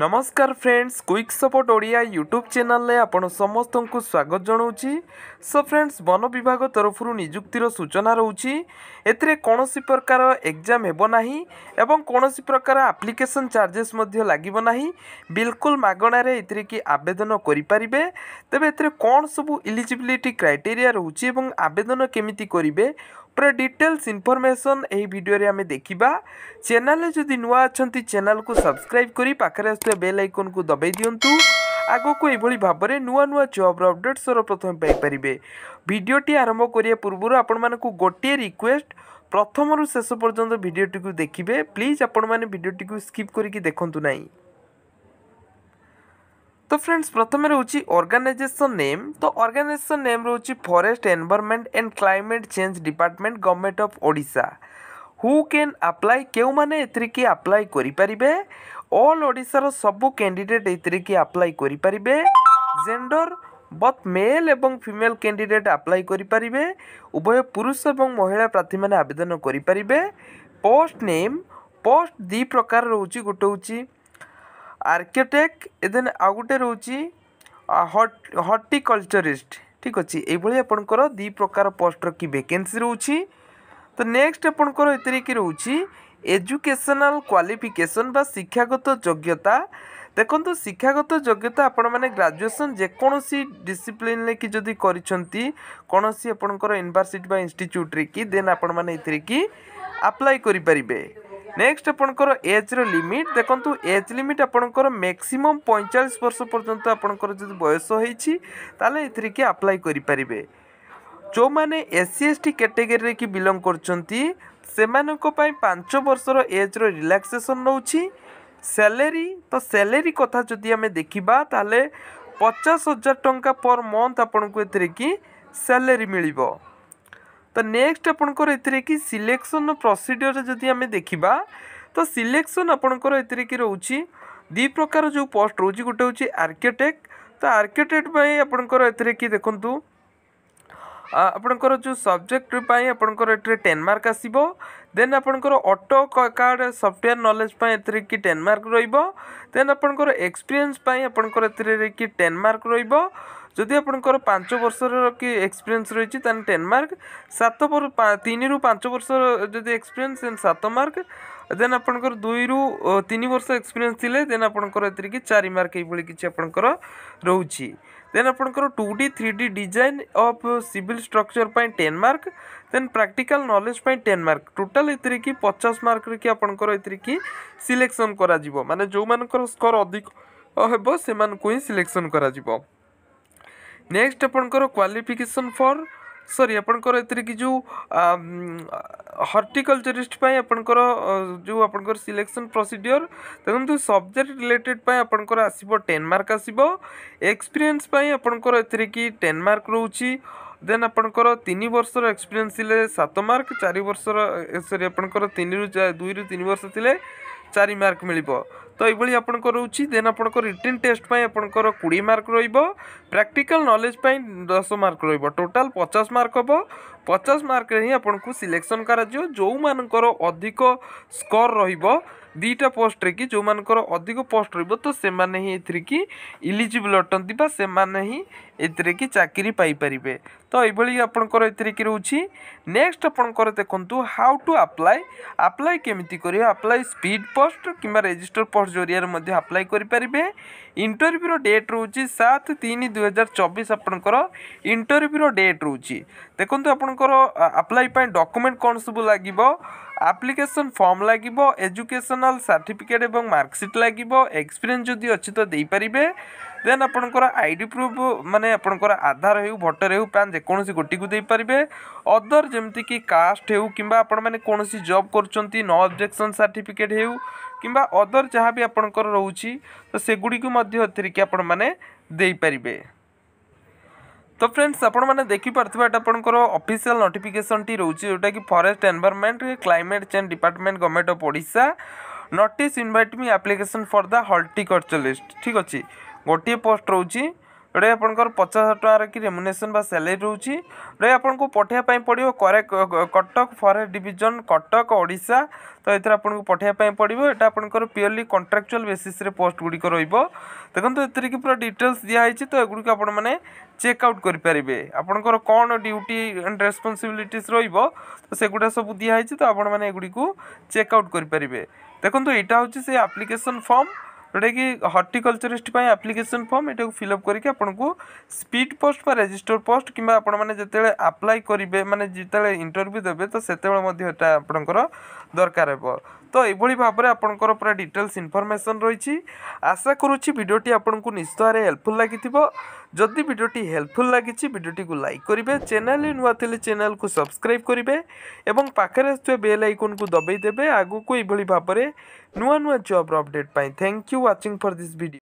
ନମସ୍କାର friends quick support Odia YouTube ଚ୍ୟାନେଲରେ ଆପଣ ସମସ୍ତଙ୍କୁ ସ୍ୱାଗତ ଜଣାଉଛି ସୋ ଫ୍ରେଣ୍ଡସ୍ ବନ ବିଭାଗ ତରଫରୁ ନିଯୁକ୍ତିର ସୂଚନା ରହୁଛି ଏଥିରେ କୌଣସି ପ୍ରକାର ଏକ୍ଜାମ୍ ହେବ ନାହିଁ ଏବଂ କୌଣସି ପ୍ରକାର ଆପ୍ଲିକେସନ୍ ଚାର୍ଜେସ୍ ମଧ୍ୟ ଲାଗିବ ନାହିଁ ବିଲକୁଲ ମାଗଣାରେ ଏଥିରେ କି ଆବେଦନ କରିପାରିବେ ତେବେ ଏଥିରେ କ'ଣ ସବୁ ଇଲିଜିବିଲିଟି କ୍ରାଇଟେରିଆ ରହୁଛି ଏବଂ ଆବେଦନ କେମିତି କରିବେ ଉପରେ ଡିଟେଲ୍ସ ଇନଫର୍ମେସନ୍ ଏହି ଭିଡ଼ିଓରେ ଆମେ ଦେଖିବା ଚ୍ୟାନେଲରେ ଯଦି ନୂଆ ଅଛନ୍ତି ଚ୍ୟାନେଲକୁ ସବସ୍କ୍ରାଇବ୍ କରି ପାଖରେ ଆସୁଥିବା ବେଲ୍ ଆଇକନ୍କୁ ଦବାଇ ଦିଅନ୍ତୁ ଆଗକୁ ଏଭଳି ଭାବରେ ନୂଆ ନୂଆ ଜବ୍ର ଅପଡ଼େଟ୍ ସର୍ବପ୍ରଥମେ ପାଇପାରିବେ ଭିଡ଼ିଓଟି ଆରମ୍ଭ କରିବା ପୂର୍ବରୁ ଆପଣମାନଙ୍କୁ ଗୋଟିଏ ରିକ୍ୱେଷ୍ଟ ପ୍ରଥମରୁ ଶେଷ ପର୍ଯ୍ୟନ୍ତ ଭିଡ଼ିଓଟିକୁ ଦେଖିବେ ପ୍ଲିଜ୍ ଆପଣମାନେ ଭିଡ଼ିଓଟିକୁ ସ୍କିପ୍ କରିକି ଦେଖନ୍ତୁ ନାହିଁ তো ফ্রেন্ডস প্রথমে রয়েছে অর্গানাইজেসন নেম তো অর্গানাইজেসন নেম রয়েছে forest environment and climate change department government of Odisha who can apply কেউমানে এথিকি আপ্লাই করিপারিবে অল ওড়িশার সবু ক্যান্ডিডেট এথিকি আপ্লাই করিপারিবে জেন্ডর বথ মেল এবং ফিমেল ক্যান্ডিডেট আপ্লাই করিপারিবে উভয় পুরুষ এবং মহিলা প্রার্থীମାନେ মানে আবেদন করিপারিবে পোস্ট নেম পোস্ট দুই প্রকার রয়েছে গোটে হচ্ছে ଆର୍କିଟେକ୍ଟ ଦେନ୍ ଆଉ ଗୋଟେ ରହୁଛି ହର୍ଟିକଲଚରିଷ୍ଟ ଠିକ୍ ଅଛି ଏଇଭଳି ଆପଣଙ୍କର ଦୁଇ ପ୍ରକାର ପୋଷ୍ଟର କି ଭେକେନ୍ସି ରହୁଛି ତ ନେକ୍ସଟ ଆପଣଙ୍କର ଏଥିରେ କି ରହୁଛି এজুকেশনাল কোয়ালিফিকেসন বা শিক্ষাগত যোগ্যতা দেখুন শিক্ষাগত যোগ্যতা আপনার গ্রাজুয়েসন যেকোনসি ডিসিপ্লিনে কি যদি করছেন কোণী আপনার ইউনিভার্সিটি বা ইনস্টিচ্যুট্রে কি দেন আপনার এতে কি আপ্লাই করে পারে ନେକ୍ସଟ ଆପଣଙ୍କର ଏଜ୍ର ଲିମିଟ୍ ଦେଖନ୍ତୁ ଏଜ୍ ଲିମିଟ୍ ଆପଣଙ୍କର ମ୍ୟାକ୍ସିମମ୍ ପଇଁଚାଳିଶ ବର୍ଷ ପର୍ଯ୍ୟନ୍ତ ଆପଣଙ୍କର ଯଦି ବୟସ ହୋଇଛି ତାହେଲେ ଏଥିରେ କି ଆପ୍ଲାଏ କରିପାରିବେ ଯେଉଁମାନେ ଏସ୍ ସି ଏସ୍ ଟି କାଟେଗୋରିରେ କି ବିଲଙ୍ଗ କରୁଛନ୍ତି ସେମାନଙ୍କ ପାଇଁ ପାଞ୍ଚ ବର୍ଷର ଏଜ୍ର ରିଲାକ୍ସେସନ୍ ନେଉଛି ସ୍ୟାଲେରୀ ତ ସ୍ୟାଲେରୀ କଥା ଯଦି ଆମେ ଦେଖିବା ତାହେଲେ ପଚାଶ ହଜାର ଟଙ୍କା ପର୍ ମନ୍ଥ ଆପଣଙ୍କୁ ଏଥିରେ କି ସ୍ୟାଲେରୀ ମିଳିବ ତ ନେକ୍ସଟ ଆପଣଙ୍କର ଏଥିରେ କି ସିଲେକ୍ସନ୍ ପ୍ରସିଡ଼ିଓର ଯଦି ଆମେ ଦେଖିବା ତ ସିଲେକ୍ସନ୍ ଆପଣଙ୍କର ଏଥିରେ କି ରହୁଛି ଦୁଇ ପ୍ରକାର ଯେଉଁ ପୋଷ୍ଟ ରହୁଛି ଗୋଟେ ହେଉଛି ଆର୍କିଟେକ୍ଟ ତ ଆର୍କିଟେକ୍ଟ ପାଇଁ ଆପଣଙ୍କର ଏଥିରେ କି ଦେଖନ୍ତୁ ଆପଣଙ୍କର ଯେଉଁ ସବଜେକ୍ଟ ପାଇଁ ଆପଣଙ୍କର ଏଥିରେ ଟେନ୍ ମାର୍କ ଆସିବ ଦେନ୍ ଆପଣଙ୍କର ଅଟୋ କାର୍ଡ଼ ସଫ୍ଟୱେୟାର ନଲେଜ୍ ପାଇଁ ଏଥିରେ କି ଟେନ୍ ମାର୍କ ରହିବ ଦେନ୍ ଆପଣଙ୍କର ଏକ୍ସପିରିଏନ୍ସ ପାଇଁ ଆପଣଙ୍କର ଏଥିରେ କି ଟେନ୍ ମାର୍କ ରହିବ ଯଦି ଆପଣଙ୍କର ପାଞ୍ଚ ବର୍ଷର କି ଏକ୍ସପିରିଏନ୍ସ ରହିଛି ତାହେଲେ ଟେନ୍ ମାର୍କ ସାତ ତିନିରୁ ପାଞ୍ଚ ବର୍ଷର ଯଦି ଏକ୍ସପିରିଏନ୍ସ ଦେନ୍ ସାତ ମାର୍କ ଦେନ୍ ଆପଣଙ୍କର ଦୁଇରୁ ତିନି ବର୍ଷ ଏକ୍ସପିରିଏନ୍ସ ଥିଲେ ଦେନ୍ ଆପଣଙ୍କର ଏଥିରେ କି ଚାରି ମାର୍କ ଏଇଭଳି କିଛି ଆପଣଙ୍କର ରହୁଛି ଦେନ୍ ଆପଣଙ୍କର two D three D design of civil structure ପାଇଁ ten mark then practical knowledge ପାଇଁ ଟେନ୍ ମାର୍କ ଟୋଟାଲ ଏଥିରେ କି ପଚାଶ ମାର୍କରେ କି ଆପଣଙ୍କର ଏଥିରେ କି ସିଲେକ୍ସନ୍ କରାଯିବ ମାନେ ଯେଉଁମାନଙ୍କର ସ୍କୋର ଅଧିକ ହେବ ସେମାନଙ୍କୁ ହିଁ ସିଲେକ୍ସନ୍ କରାଯିବ ନେକ୍ସଟ ଆପଣଙ୍କର କ୍ୱାଲିଫିକେସନ୍ ଫର୍ ସରି ଆପଣଙ୍କର ଏଥିରେ କି ଯେଉଁ ହର୍ଟିକଲଚରିଷ୍ଟ ପାଇଁ ଆପଣଙ୍କର ଯେଉଁ ଆପଣଙ୍କର ସିଲେକ୍ସନ୍ ପ୍ରୋସିଡ଼ିଓର ଦେଖନ୍ତୁ ସବଜେକ୍ଟ ରିଲେଟେଡ଼ ପାଇଁ ଆପଣଙ୍କର ଆସିବ ଟେନ୍ ମାର୍କ ଆସିବ ଏକ୍ସପିରିଏନ୍ସ ପାଇଁ ଆପଣଙ୍କର ଏଥିରେ କି ଟେନ୍ ମାର୍କ ରହୁଛି ଦେନ୍ ଆପଣଙ୍କର ତିନି ବର୍ଷର ଏକ୍ସପିରିଏନ୍ସ ଥିଲେ ସାତ ମାର୍କ ଚାରି ବର୍ଷର ସରି ଆପଣଙ୍କର ତିନିରୁ ଦୁଇରୁ ତିନି ବର୍ଷ ଥିଲେ ଚାରି ମାର୍କ ମିଳିବ ତ ଏଇଭଳି ଆପଣଙ୍କର ରହୁଛି ଦେନ୍ ଆପଣଙ୍କ ରିଟର୍ନ ଟେଷ୍ଟ ପାଇଁ ଆପଣଙ୍କର କୋଡ଼ିଏ ମାର୍କ ରହିବ ପ୍ରାକ୍ଟିକାଲ ନଲେଜ ପାଇଁ ଦଶ ମାର୍କ ରହିବ ଟୋଟାଲ ପଚାଶ ମାର୍କ ହେବ ପଚାଶ ମାର୍କରେ ହିଁ ଆପଣଙ୍କୁ ସିଲେକ୍ସନ୍ କରାଯିବ ଯେଉଁମାନଙ୍କର ଅଧିକ ସ୍କୋର ରହିବ ଦୁଇଟା ପୋଷ୍ଟରେ କି ଯେଉଁମାନଙ୍କର ଅଧିକ ପୋଷ୍ଟ ରହିବ ତ ସେମାନେ ହିଁ ଏଥିରେ କି ଇଲିଜିବଲ୍ ଅଟନ୍ତି ବା ସେମାନେ ହିଁ ଏଥିରେ କି ଚାକିରି ପାଇପାରିବେ ତ ଏଇଭଳି ଆପଣଙ୍କର ଏଥିରେ କି ରହୁଛି ନେକ୍ସଟ ଆପଣଙ୍କର ଦେଖନ୍ତୁ ହାଉ ଟୁ ଆପ୍ଲାଏ ଆପ୍ଲାଏ କେମିତି କରିବେ ଆପ୍ଲାଏ ସ୍ପିଡ଼ ପୋଷ୍ଟ କିମ୍ବା ରେଜିଷ୍ଟର ପୋଷ୍ଟ ଜରିଆରେ ମଧ୍ୟ ଆପ୍ଲାଏ କରିପାରିବେ ଇଣ୍ଟରଭ୍ୟୁର ଡେଟ୍ ରହୁଛି ସାତ ତିନି ଦୁଇହଜାର ଚବିଶ ଆପଣଙ୍କର ଇଣ୍ଟରଭ୍ୟୁର ଡେଟ୍ ରହୁଛି ଦେଖନ୍ତୁ ଆପଣଙ୍କର ଆପ୍ଲାଏ ପାଇଁ ଡକୁମେଣ୍ଟ କ'ଣ ସବୁ ଲାଗିବ আপ্লিকেসন ফর্ম লাগিব এজুকেশনাল সার্টিফিকেট এবং মার্কসিট লাগিব এক্সপিরিয়েন্স যদি অছি তো ଦେଇପାରିବେ ଦେନ୍ ଆପଣଙ୍କର ଆଇଡ଼ି ପ୍ରୁଫ୍ ମାନେ ଆପଣଙ୍କର ଆଧାର ହେଉ ଭୋଟର ହେଉ ପ୍ୟାନ୍ ଯେକୌଣସି ଗୋଟିକୁ ଦେଇପାରିବେ ଅଦର ଯେମିତିକି କାଷ୍ଟ ହେଉ କିମ୍ବା ଆପଣମାନେ କୌଣସି ଜବ୍ କରୁଛନ୍ତି ନୋ ଅବଜେକ୍ସନ୍ ସାର୍ଟିଫିକେଟ୍ ହେଉ କିମ୍ବା ଅଦର ଯାହା ବି ଆପଣଙ୍କର ରହୁଛି ତ ସେଗୁଡ଼ିକୁ ମଧ୍ୟ ଏଥିରେ କି ଆପଣମାନେ ଦେଇପାରିବେ তো ফ্রেন্ডস আপনার দেখিপারে আপনার অফিসিয়াল নোটিফিকেসনটি রয়েছে যেটাকি forest environment climate change department government of Odisha notice invite me application for the horticulturist ঠিক আছে গোটিয়ে পোস্ট রয়েছে ଯେଉଁଟାକି ଆପଣଙ୍କର ପଚାଶ ହଜାର ଟଙ୍କାର କି ରେମୁନେସନ୍ ବା ସାଲାରୀ ରହୁଛି ଯେଉଁଟାକି ଆପଣଙ୍କୁ ପଠାଇବା ପାଇଁ ପଡ଼ିବ କଟକ ଫରେଷ୍ଟ ଡିଭିଜନ୍ କଟକ ଓଡ଼ିଶା ତ ଏଥିରେ ଆପଣଙ୍କୁ ପଠାଇବା ପାଇଁ ପଡ଼ିବ ଏଇଟା ଆପଣଙ୍କର ପିଓରଲି କଣ୍ଟ୍ରାକ୍ଚୁଆଲ୍ ବେସିସ୍ରେ ପୋଷ୍ଟ ଗୁଡ଼ିକ ରହିବ ଦେଖନ୍ତୁ ଏଥିରେ କି ପୁରା ଡିଟେଲ୍ସ ଦିଆହେଇଛି ତ ଏଗୁଡ଼ିକ ଆପଣମାନେ ଚେକ୍ ଆଉଟ୍ କରିପାରିବେ ଆପଣଙ୍କର କ'ଣ ଡ୍ୟୁଟି ଆଣ୍ଡ ରେସ୍ପନ୍ସିବିଲିଟିସ୍ ରହିବ ତ ସେଗୁଡ଼ା ସବୁ ଦିଆହେଇଛି ତ ଆପଣମାନେ ଏଗୁଡ଼ିକୁ ଚେକ୍ ଆଉଟ୍ କରିପାରିବେ ଦେଖନ୍ତୁ ଏଇଟା ହେଉଛି ସେ ଆପ୍ଲିକେସନ୍ ଫର୍ମ રેકે હાર્ટિકલ્ચરિસ્ટ પાય એપ્લિકેશન ફોર્મ ઇટુ ફિલ અપ કરિકે આપણકુ સ્પીડ પોસ્ટ પર રજિસ્ટર પોસ્ટ કિમે આપણ મને જેતલે એપ્લાય કરીબે મને જેતલે ઇન્ટરવ્યુ દેબે તો સેતે મેધીટા આપણકો દરકાર હેપો তো এইভাবে ভাবে আপনার পুরা ডিটেলস ইনফরমেসন রয়েছে আশা করুছি ভিডিওটি আপনার নিশ্চয় হেল্পফুল লাগিথিব যদি ভিডিওটি হেল্পফুল লাগিছি ভিডিওটি লাইক করবে চ্যানেল নূয়া থিলে চ্যানেল কু সবসক্রাইব করবে এবং পাখে আসুক বেল আইকন কু দবাই দেবে আগুক এইভাবে ভাবে নূয়া নূয়া job update pi thank you watching for this video